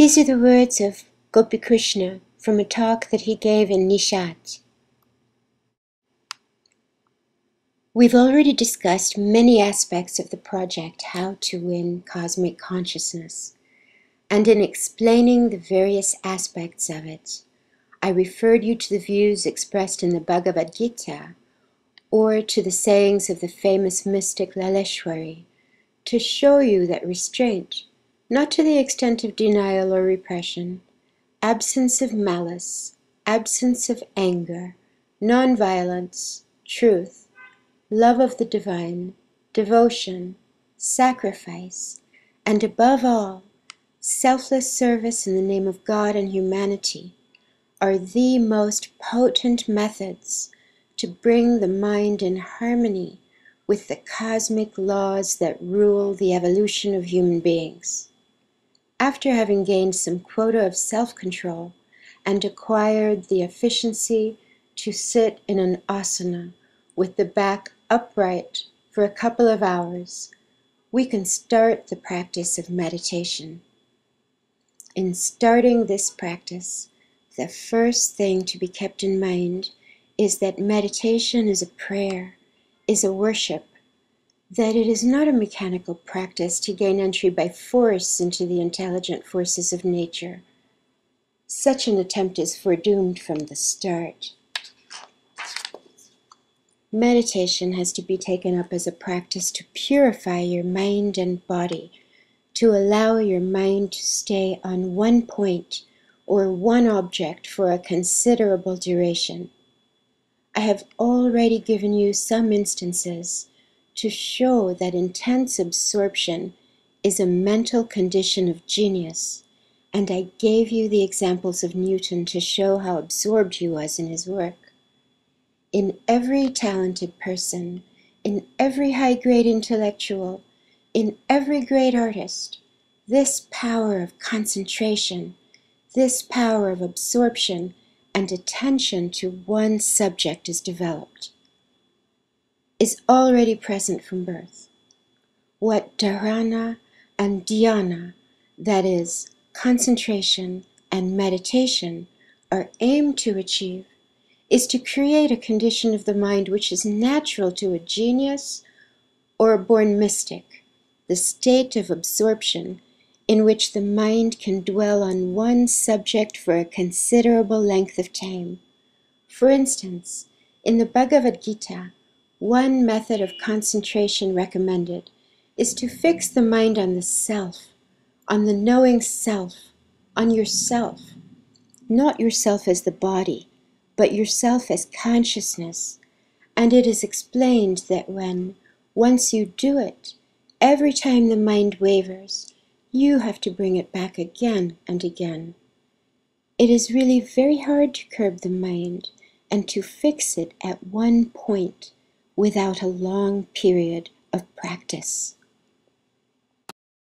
These are the words of Gopi Krishna from a talk that he gave in Nishat. We've already discussed many aspects of the project How to Win Cosmic Consciousness, and in explaining the various aspects of it, I referred you to the views expressed in the Bhagavad Gita or to the sayings of the famous mystic Laleshwari to show you that restraint, not to the extent of denial or repression, absence of malice, absence of anger, non-violence, truth, love of the divine, devotion, sacrifice, and above all, selfless service in the name of God and humanity are the most potent methods to bring the mind in harmony with the cosmic laws that rule the evolution of human beings. After having gained some quota of self control and acquired the efficiency to sit in an asana with the back upright for a couple of hours, we can start the practice of meditation. In starting this practice, the first thing to be kept in mind is that meditation is a prayer, is a worship, that it is not a mechanical practice to gain entry by force into the intelligent forces of nature. Such an attempt is foredoomed from the start. Meditation has to be taken up as a practice to purify your mind and body, to allow your mind to stay on one point or one object for a considerable duration. I have already given you some instances to show that intense absorption is a mental condition of genius, and I gave you the examples of Newton to show how absorbed he was in his work. In every talented person, in every high grade intellectual, in every great artist, this power of concentration this power of absorption and attention to one subject is developed, is already present from birth. What dharana and dhyana, that is, concentration and meditation, are aimed to achieve is to create a condition of the mind which is natural to a genius or a born mystic, the state of absorption in which the mind can dwell on one subject for a considerable length of time. For instance, in the Bhagavad Gita, one method of concentration recommended is to fix the mind on the self, on the knowing self, on yourself. Not yourself as the body, but yourself as consciousness. And it is explained that when, once you do it, every time the mind wavers, you have to bring it back again and again. It is really very hard to curb the mind and to fix it at one point without a long period of practice.